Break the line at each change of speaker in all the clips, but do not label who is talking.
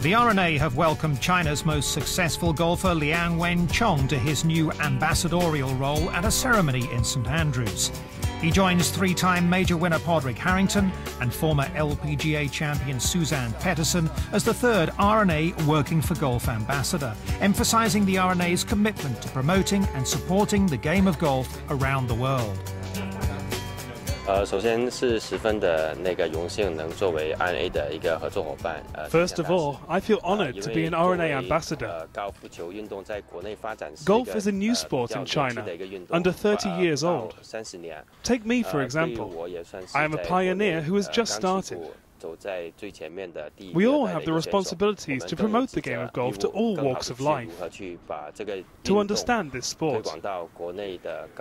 The R&A have welcomed China's most successful golfer Liang Wenchong to his new ambassadorial role at a ceremony in St Andrews. He joins three-time major winner Padraig Harrington and former LPGA champion Suzann Pettersen as the third R&A Working for Golf ambassador, emphasizing the R&A's commitment to promoting and supporting the game of golf around the world.
First of all, I feel honored to be an R&A ambassador. Golf is a new sport in China, under 30 years old. Take me for example. I am a pioneer who has just started. We all have the responsibilities to promote the game of golf to all walks of life. To understand this sport,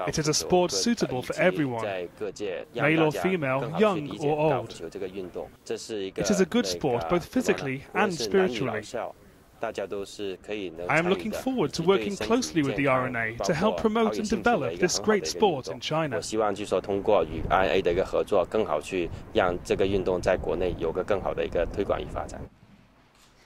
it is a sport suitable for everyone, male or female, young or old. It is a good sport both physically and spiritually. I am looking forward to working closely with the R&A to help promote and develop this great sport in China.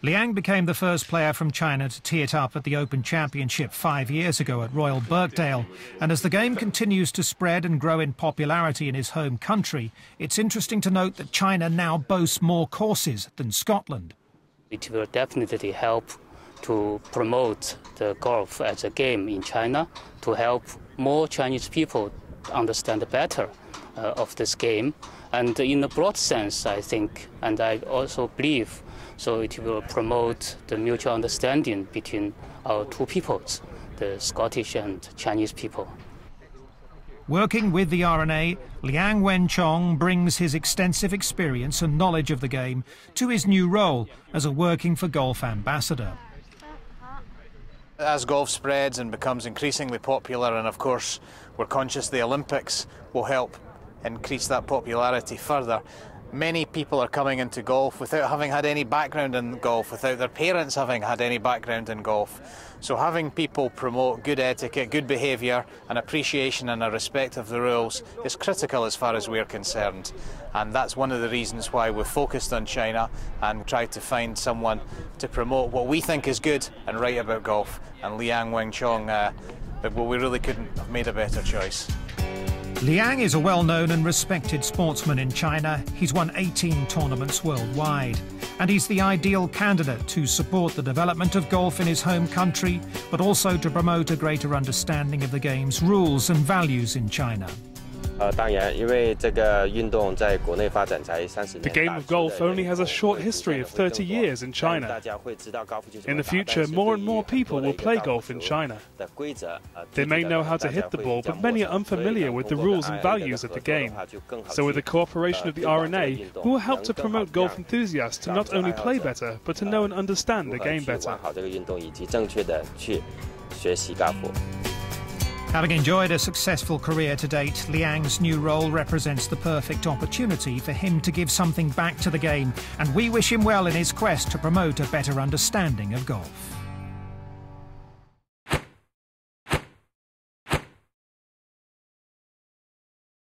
Liang became the first player from China to tee it up at the Open Championship five years ago at Royal Birkdale. And as the game continues to spread and grow in popularity in his home country, it's interesting to note that China now boasts more courses than Scotland.
It will definitely help to promote the golf as a game in China, to help more Chinese people understand better uh, of this game. And in a broad sense, I think, and I also believe, so it will promote the mutual understanding between our two peoples, the Scottish and Chinese people.
Working with the R&A, Liang Wenchong brings his extensive experience and knowledge of the game to his new role as a Working for Golf ambassador.
As golf spreads and becomes increasingly popular, and of course we're conscious the Olympics will help increase that popularity further, many people are coming into golf without having had any background in golf, without their parents having had any background in golf. So having people promote good etiquette, good behaviour, an appreciation and a respect of the rules is critical as far as we're concerned. And that's one of the reasons why we've focused on China and tried to find someone to promote what we think is good and right about golf. And Liang Wenchong, uh, well, we really couldn't have made a better choice.
Liang is a well-known and respected sportsman in China. He's won 18 tournaments worldwide. And he's the ideal candidate to support the development of golf in his home country, but also to promote a greater understanding of the game's rules and values in China.
The game of golf only has a short history of 30 years in China. In the future, more and more people will play golf in China. They may know how to hit the ball, but many are unfamiliar with the rules and values of the game. So with the cooperation of the
R&A,
we will help to promote golf enthusiasts to not only play better, but to know and understand the game better.
Having enjoyed a successful career to date, Liang's new role represents the perfect opportunity for him to give something back to the game, and we wish him well in his quest to promote a better understanding of golf.